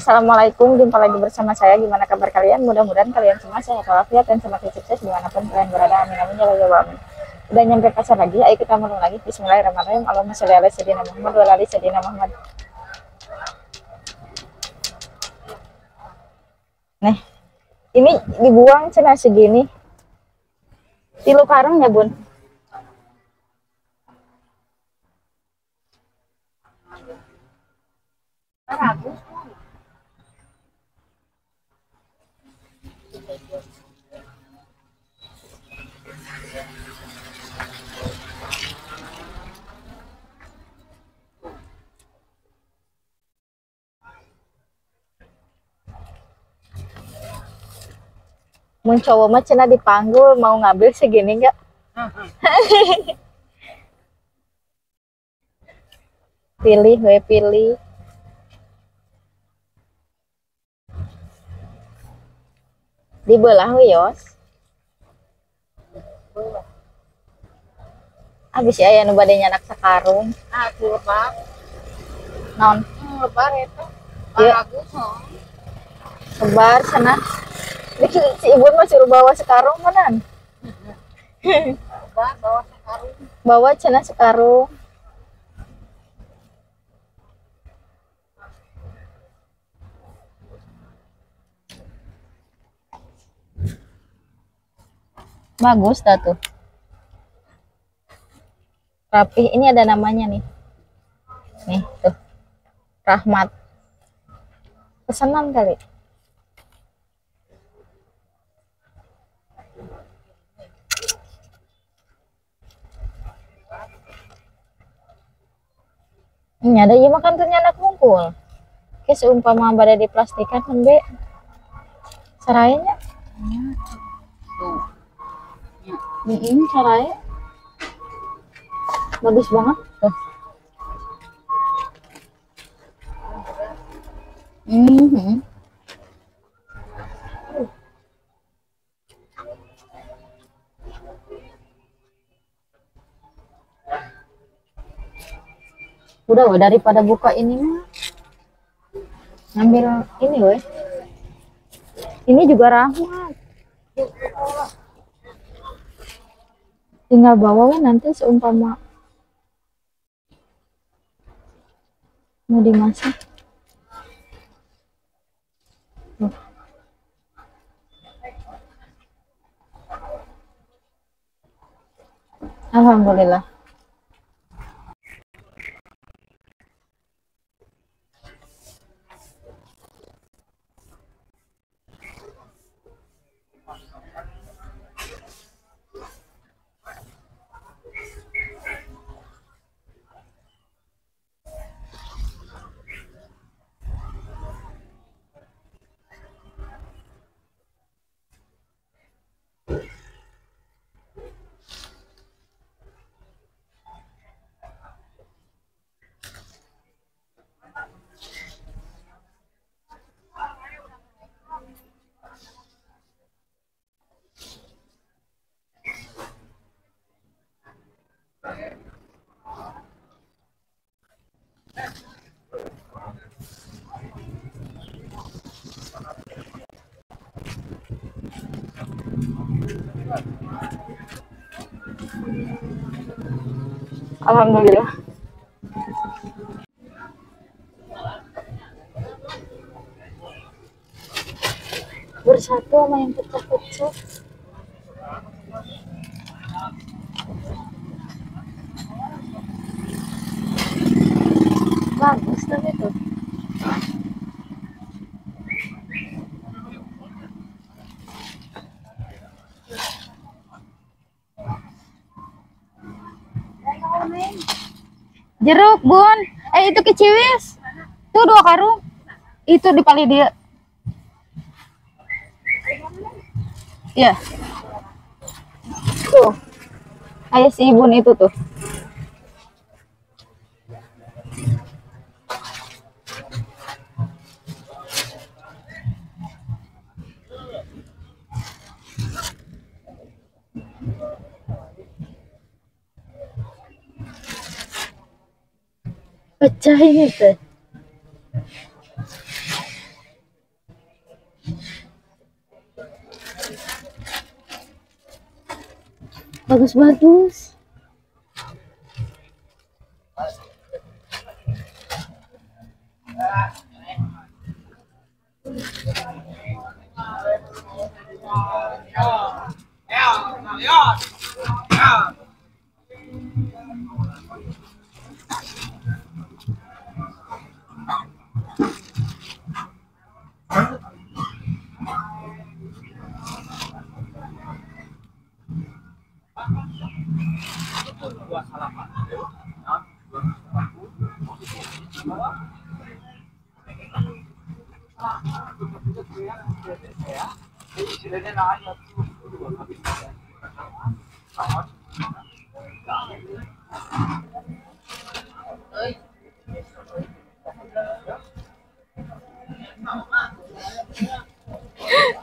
Assalamualaikum, jumpa lagi bersama saya. Gimana kabar kalian? Mudah-mudahan kalian semua sehat walafiat dan semakin sukses di mana pun kalian berada. Amin amin ya Allah amin. Udah nyampe pasar lagi, ayo kita mulai lagi. Bismillahirrahmanirrahim. Allahumma sholli ala sayyidina Muhammad wa ala sayyidina Muhammad. Nih, ini dibuang cina segini. Tilu karung ya bun? Mun cowok mah cina dipanggul mau ngambil segini enggak? pilih, gue pilih. Dibelah we yos. Abis ya ya bade nyanak sakarung. Ah, lebar. Naon? Hmm, lebar itu. Iya. Bagus, oh. Sebar sana. Ini si ibu mah suruh bawa sekarung manan. Lebar, bawa sekarung. Bawa cina sekarung. Bagus dah tuh. Rapih. Ini ada namanya nih. Nih, tuh. Rahmat. Pesanan kali. Ini ada iya makan tuh anak. Oke, seumpama di plastikan kan be. Sarayanya. Tuh. Ini caranya bagus banget tuh. Mhm. Udah weh, daripada buka ini mah ngambil ini weh. Ini juga rahmat. tinggal bawa weh nanti seumpama mau dimasak. Alhamdulillah Alhamdulillah. Bersatu sama yang pecah-pecah bagus tapi tuh jeruk bun eh itu keciwis tuh dua karung itu di pali dia Iya. Tuh. Ayah si ibun itu tuh. चाहिए bagus-bagus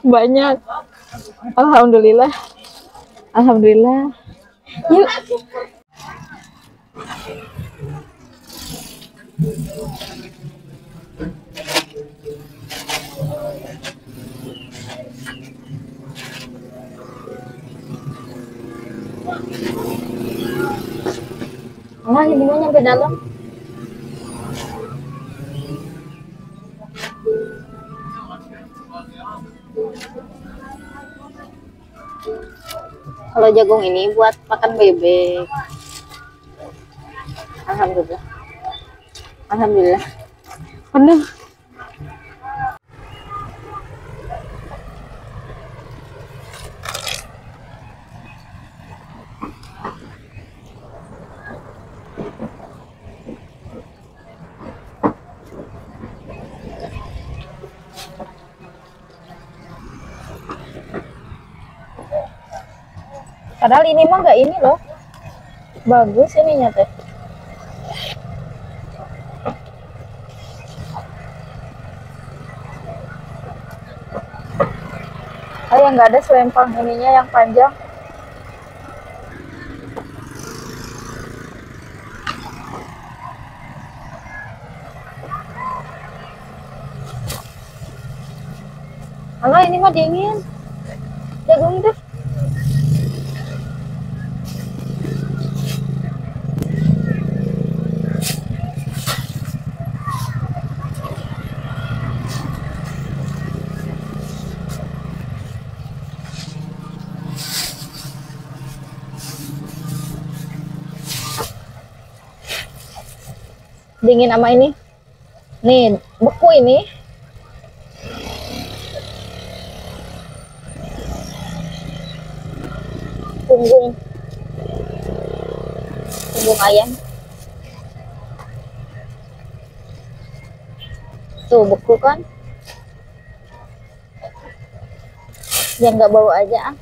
banyak. Alhamdulillah. Alhamdulillah yuk Nah, ini nyampe dalam. Jagung ini buat makan bebek. Alhamdulillah. Alhamdulillah. Penuh. Padahal ini mah nggak ini loh. Bagus ininya teh. Oh yang nggak ada selempang ininya yang panjang. Halo ini mah dingin. Jagung deh. Dingin sama ini. Nih beku ini. Punggung. Punggung ayam. Tuh beku kan? Yang nggak bau aja ah.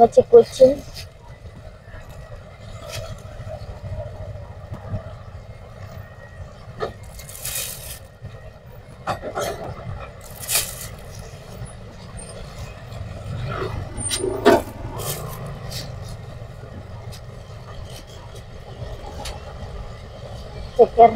Kucing ceker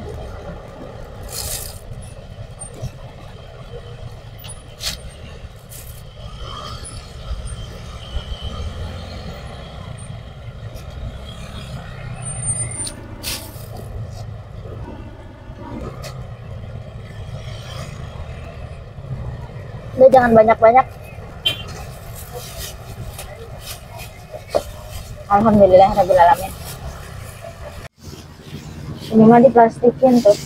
Udah jangan banyak-banyak. Alhamdulillah Rabbil Alamin. Ini mah diplastikin tuh.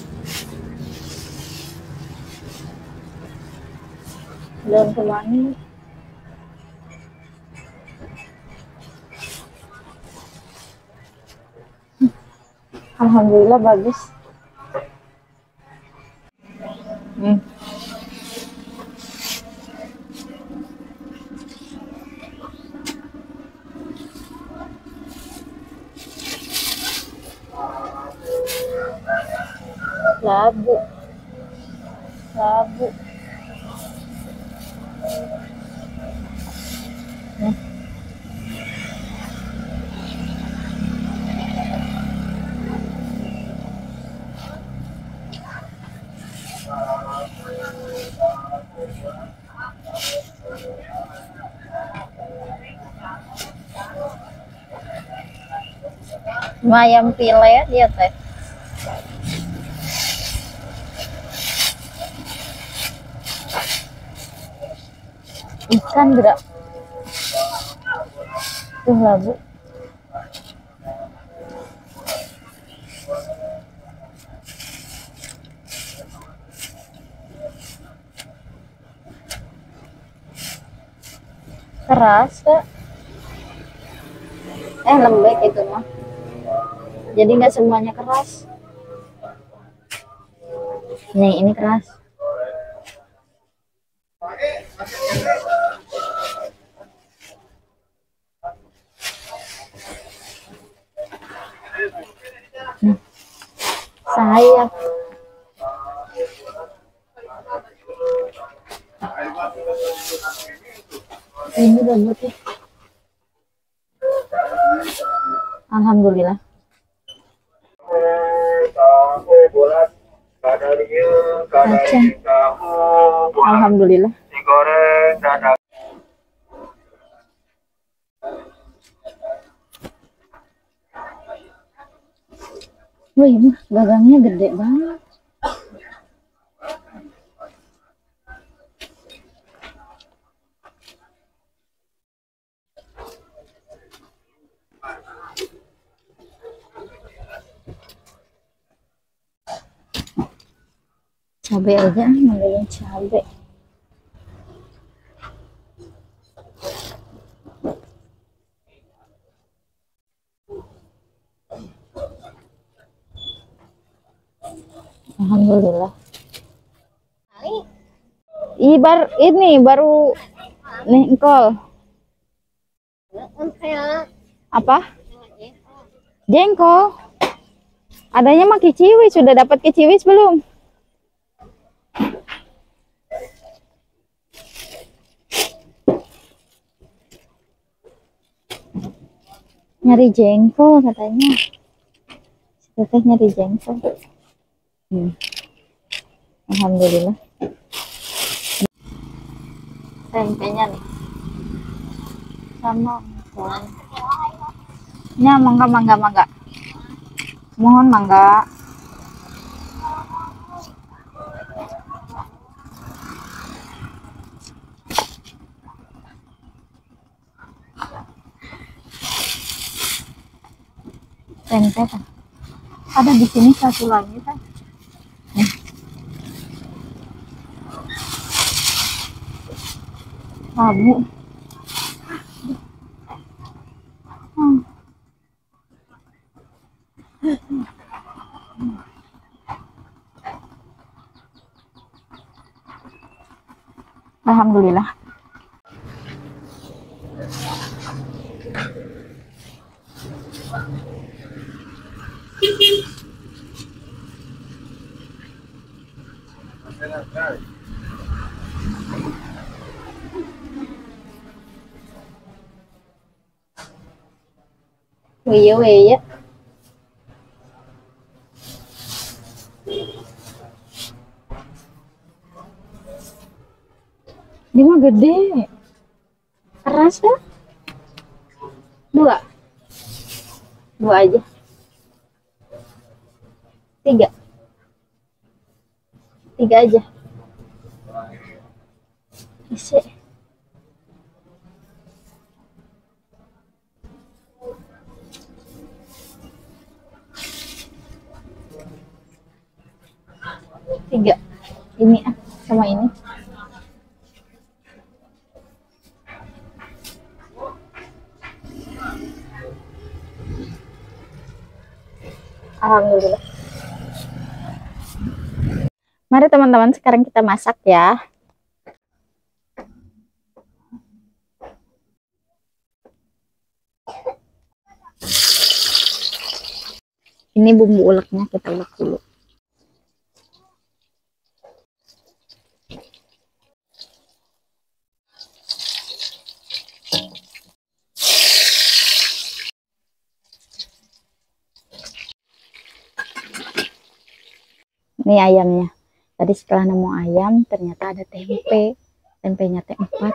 Daun kemangi. Alhamdulillah bagus. Hmm. Labu. Labu. Nah. Cuma ayam pile dia teh. Ikan gerak. Tuh labu. Keras. Eh lembek itu mah. Jadi nggak semuanya keras. Nih ini keras. Sayap. Ini bagus ya. Alhamdulillah. Alhamdulillah. Wih, gagangnya gede banget. Cabai aja, manggilnya cabai. Alhamdulillah. Ibar ini baru nih engkol. Apa? Jengkol. Adanya mah kiciwis, sudah dapat kiciwis belum? Nyari jengkol katanya. Si nyari jengkol. Hmm. Alhamdulillah. Tempenya nih. Sama. Ya, mangga, mangga, mangga. Mohon mangga. Tempe kan? Ada di sini satu lagi kan? Nih. Labu. Hmm. Alhamdulillah. Wiya wiya. Ini mah gede. Keras kan? Dua. Dua aja. Tiga. Tiga aja. Isi. Tiga. Ini ah, sama ini. Alhamdulillah. Mari teman-teman sekarang kita masak ya. Ini bumbu uleknya kita ulek dulu. Ini ayamnya. Tadi setelah nemu ayam ternyata ada tempe. Tempenya teh empat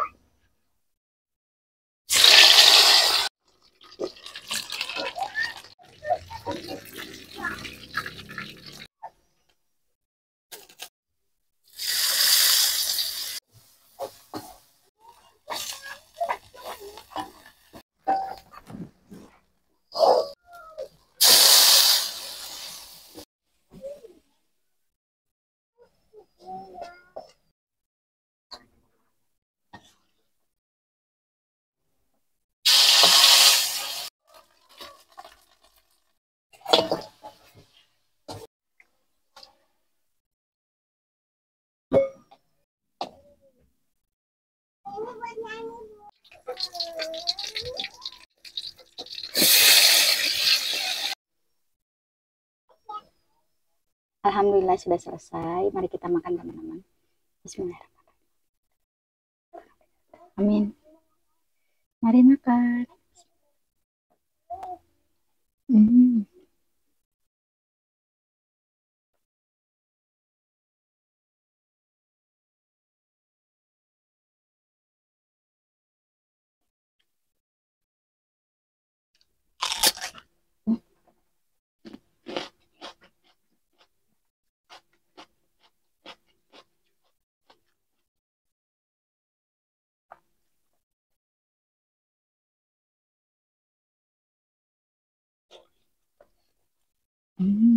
Alhamdulillah sudah selesai. Mari kita makan teman-teman. Bismillahirrahmanirrahim. Amin. Mari makan. Hmm. Hmm.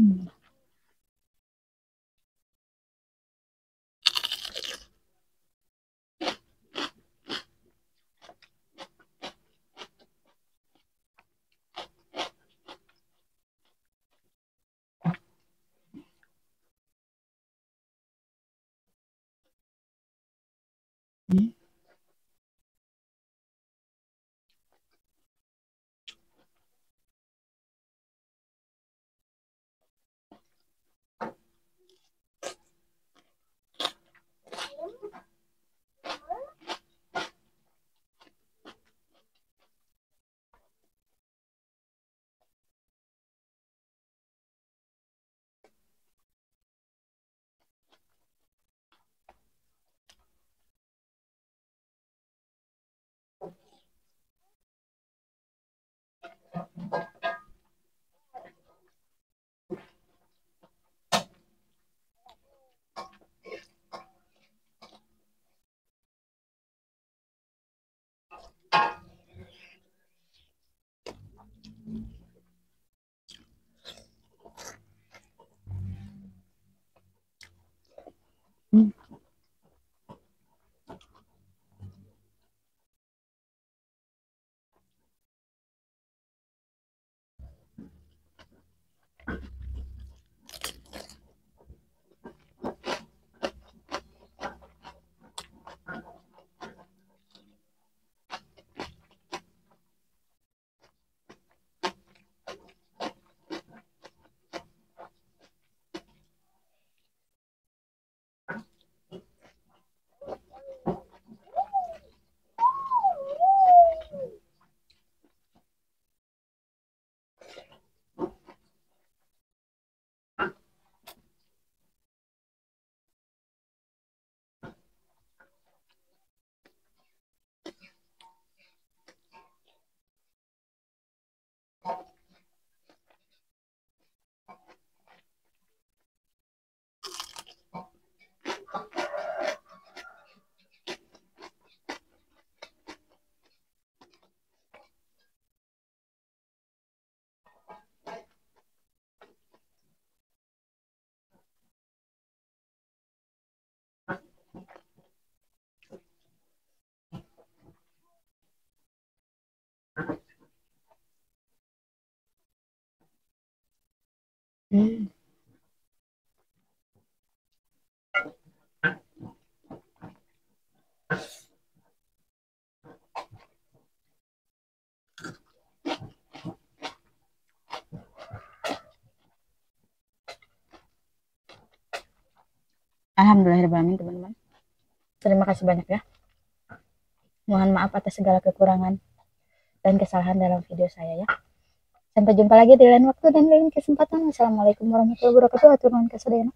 Hmm. Alhamdulillahirrahmanirrahim teman-teman. Terima kasih banyak ya. Mohon maaf atas segala kekurangan dan kesalahan dalam video saya ya. Sampai jumpa lagi di lain waktu dan lain kesempatan. Wassalamualaikum warahmatullahi wabarakatuh. Atur nuhun kasadayana.